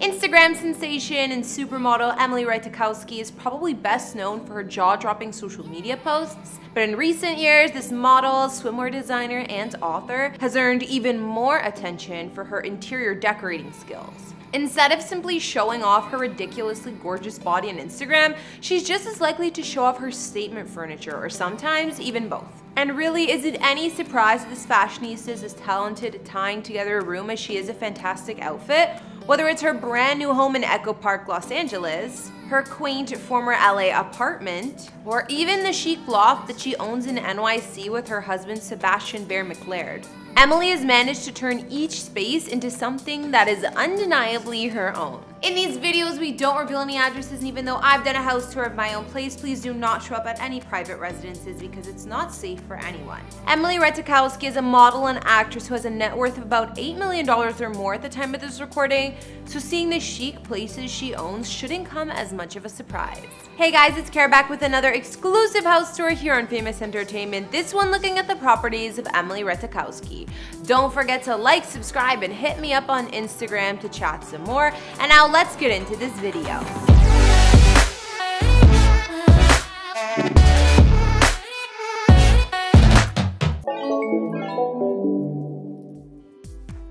Instagram sensation and supermodel Emily Ratajkowski is probably best known for her jaw-dropping social media posts, but in recent years, this model, swimwear designer, and author has earned even more attention for her interior decorating skills. Instead of simply showing off her ridiculously gorgeous body on Instagram, she's just as likely to show off her statement furniture, or sometimes even both. And really, is it any surprise that this fashionista is as talented at tying together a room as she is a fantastic outfit? Whether it's her brand new home in Echo Park, Los Angeles, her quaint former LA apartment, or even the chic loft that she owns in NYC with her husband Sebastian Bear McClard. Emily has managed to turn each space into something that is undeniably her own. In these videos, we don't reveal any addresses, and even though I've done a house tour of my own place, please do not show up at any private residences because it's not safe for anyone. Emily Ratajkowski is a model and actress who has a net worth of about $8 million or more at the time of this recording, so seeing the chic places she owns shouldn't come as much of a surprise. Hey guys, it's Kara back with another exclusive house tour here on Famous Entertainment, this one looking at the properties of Emily Ratajkowski. Don't forget to like, subscribe, and hit me up on Instagram to chat some more, and now let's get into this video.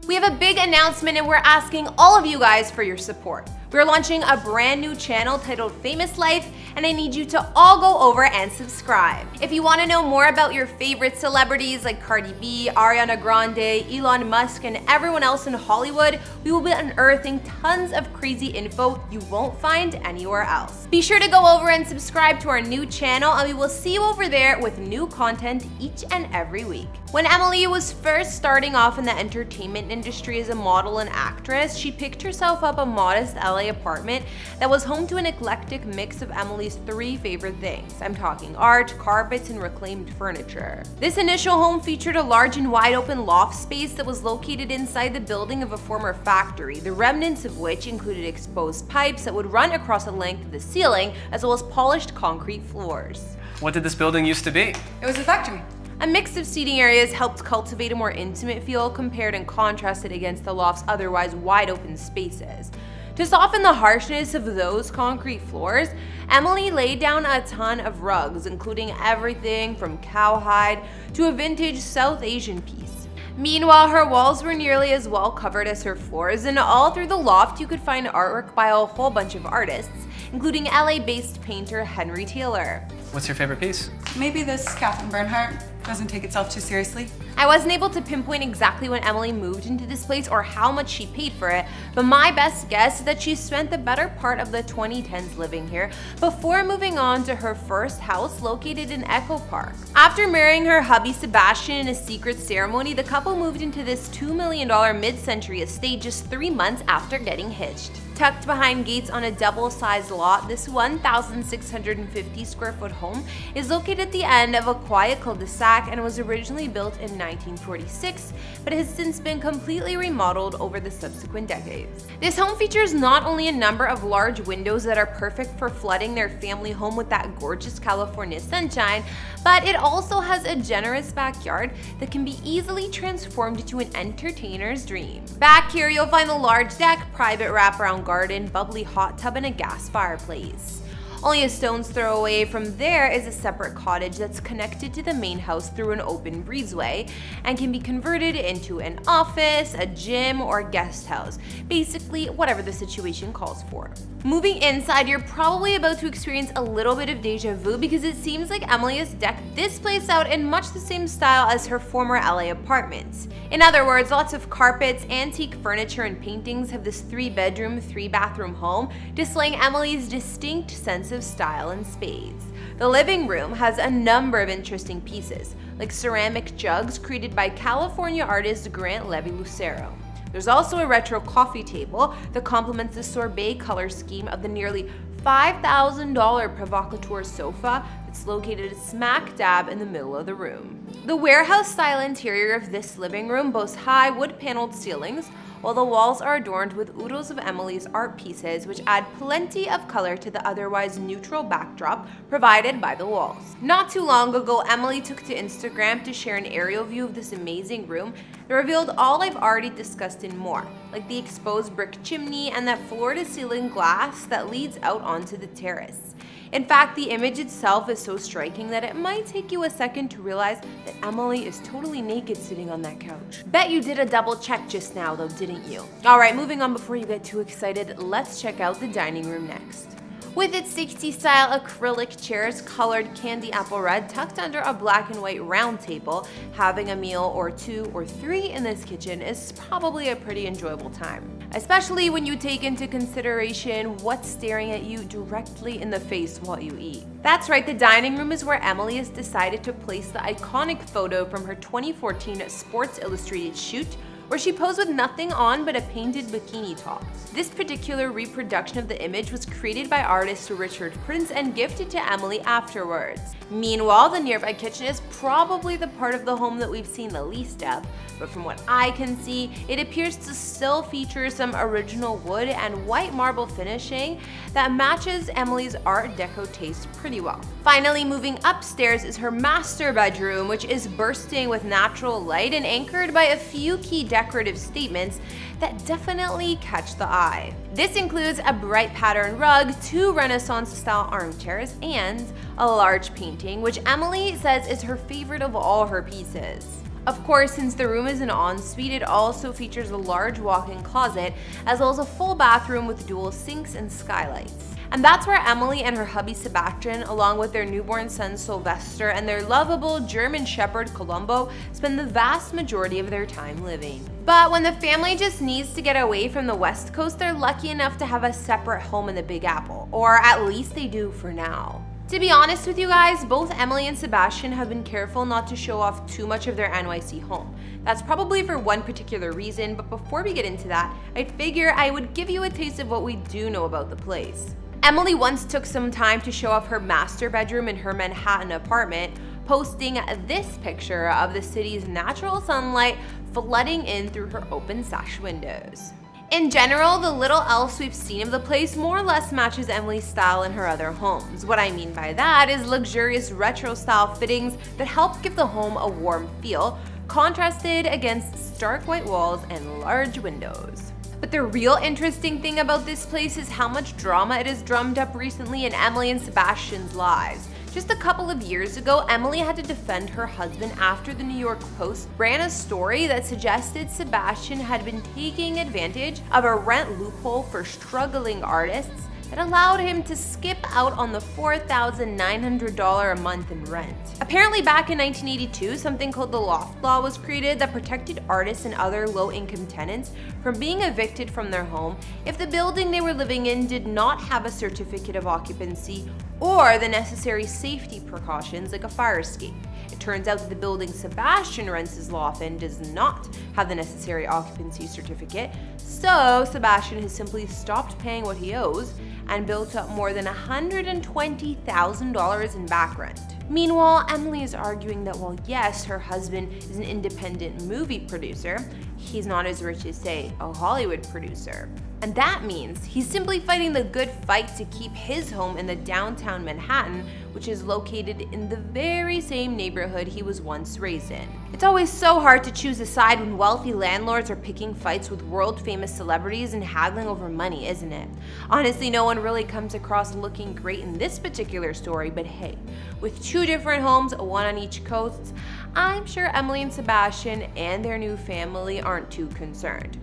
We have a big announcement and we're asking all of you guys for your support. We're launching a brand new channel titled Famous Life, and I need you to all go over and subscribe. If you want to know more about your favorite celebrities like Cardi B, Ariana Grande, Elon Musk, and everyone else in Hollywood, we will be unearthing tons of crazy info you won't find anywhere else. Be sure to go over and subscribe to our new channel, and we will see you over there with new content each and every week. When Emily was first starting off in the entertainment industry as a model and actress, she picked herself up a modest LA apartment that was home to an eclectic mix of Emily's three favorite things. I'm talking art, carpets, and reclaimed furniture. This initial home featured a large and wide open loft space that was located inside the building of a former factory, the remnants of which included exposed pipes that would run across the length of the ceiling, as well as polished concrete floors. What did this building used to be? It was a factory. A mix of seating areas helped cultivate a more intimate feel compared and contrasted against the loft's otherwise wide open spaces. To soften the harshness of those concrete floors, Emily laid down a ton of rugs, including everything from cowhide to a vintage South Asian piece. Meanwhile, her walls were nearly as well covered as her floors, and all through the loft you could find artwork by a whole bunch of artists, including LA-based painter Henry Taylor. What's your favorite piece? Maybe this Katherine Bernhardt doesn't take itself too seriously. I wasn't able to pinpoint exactly when Emily moved into this place or how much she paid for it, but my best guess is that she spent the better part of the 2010s living here before moving on to her first house located in Echo Park. After marrying her hubby Sebastian in a secret ceremony, the couple moved into this $2 million mid-century estate just three months after getting hitched. Tucked behind gates on a double-sized lot, this 1,650 square foot home is located at the end of a quiet cul-de-sac and was originally built in 1946, but has since been completely remodeled over the subsequent decades. This home features not only a number of large windows that are perfect for flooding their family home with that gorgeous California sunshine, but it also has a generous backyard that can be easily transformed into an entertainer's dream. Back here, you'll find the large deck, private wraparound garden, bubbly hot tub, and a gas fireplace. Only a stone's throw away from there is a separate cottage that's connected to the main house through an open breezeway and can be converted into an office, a gym, or a guest house. Basically, whatever the situation calls for. Moving inside, you're probably about to experience a little bit of deja vu because it seems like Emily has decked this place out in much the same style as her former LA apartments. In other words, lots of carpets, antique furniture, and paintings have this three bedroom, three bathroom home, displaying Emily's distinct sense style in spades. The living room has a number of interesting pieces, like ceramic jugs created by California artist Grant Levy Lucero. There's also a retro coffee table that complements the sorbet color scheme of the nearly $5,000 provocateur sofa that's located smack dab in the middle of the room. The warehouse style interior of this living room boasts high wood paneled ceilings, while the walls are adorned with oodles of Emily's art pieces, which add plenty of color to the otherwise neutral backdrop provided by the walls. Not too long ago, Emily took to Instagram to share an aerial view of this amazing room that revealed all I've already discussed and more, like the exposed brick chimney and that floor-to-ceiling glass that leads out onto the terrace. In fact, the image itself is so striking that it might take you a second to realize that Emily is totally naked sitting on that couch. Bet you did a double check just now though, didn't you? Alright, moving on before you get too excited, let's check out the dining room next. With its 60s style acrylic chairs colored candy apple red tucked under a black and white round table, having a meal or two or three in this kitchen is probably a pretty enjoyable time. Especially when you take into consideration what's staring at you directly in the face while you eat. That's right, the dining room is where Emily has decided to place the iconic photo from her 2014 Sports Illustrated shoot where she posed with nothing on but a painted bikini top. This particular reproduction of the image was created by artist Richard Prince and gifted to Emily afterwards. Meanwhile, the nearby kitchen is probably the part of the home that we've seen the least of, but from what I can see, it appears to still feature some original wood and white marble finishing that matches Emily's art deco taste pretty well. Finally, moving upstairs is her master bedroom, which is bursting with natural light and anchored by a few key decorative statements that definitely catch the eye. This includes a bright pattern rug, two Renaissance-style armchairs, and a large painting, which Emily says is her favorite of all her pieces. Of course, since the room is an ensuite, it also features a large walk-in closet, as well as a full bathroom with dual sinks and skylights. And that's where Emily and her hubby Sebastian, along with their newborn son Sylvester and their lovable German Shepherd Colombo, spend the vast majority of their time living. But when the family just needs to get away from the West Coast, they're lucky enough to have a separate home in the Big Apple, or at least they do for now. To be honest with you guys, both Emily and Sebastian have been careful not to show off too much of their NYC home. That's probably for one particular reason, but before we get into that, I figure I would give you a taste of what we do know about the place. Emily once took some time to show off her master bedroom in her Manhattan apartment, posting this picture of the city's natural sunlight flooding in through her open sash windows. In general, the little else we've seen of the place more or less matches Emily's style in her other homes. What I mean by that is luxurious retro style fittings that help give the home a warm feel, contrasted against stark white walls and large windows. But the real interesting thing about this place is how much drama it has drummed up recently in Emily and Sebastian's lives. Just a couple of years ago, Emily had to defend her husband after the New York Post ran a story that suggested Sebastian had been taking advantage of a rent loophole for struggling artists that allowed him to skip out on the $4,900 a month in rent. Apparently back in 1982, something called the Loft Law was created that protected artists and other low-income tenants from being evicted from their home if the building they were living in did not have a certificate of occupancy or the necessary safety precautions like a fire escape. It turns out that the building Sebastian loft in does not have the necessary occupancy certificate, so Sebastian has simply stopped paying what he owes and built up more than $120,000 in back rent. Meanwhile, Emily is arguing that while yes, her husband is an independent movie producer, he's not as rich as, say, a Hollywood producer. And that means he's simply fighting the good fight to keep his home in the downtown Manhattan, which is located in the very same neighborhood he was once raised in. It's always so hard to choose a side when wealthy landlords are picking fights with world famous celebrities and haggling over money, isn't it? Honestly, no one really comes across looking great in this particular story, but hey, with two different homes, one on each coast, I'm sure Emily and Sebastian and their new family aren't too concerned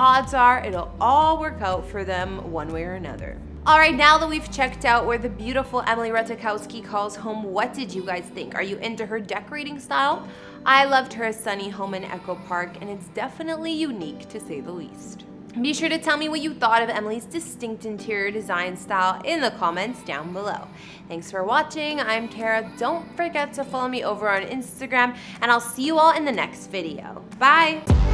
odds are it'll all work out for them one way or another. Alright, now that we've checked out where the beautiful Emily Ratajkowski calls home, what did you guys think? Are you into her decorating style? I loved her sunny home in Echo Park, and it's definitely unique to say the least. Be sure to tell me what you thought of Emily's distinct interior design style in the comments down below. Thanks for watching, I'm Kara. Don't forget to follow me over on Instagram, and I'll see you all in the next video. Bye!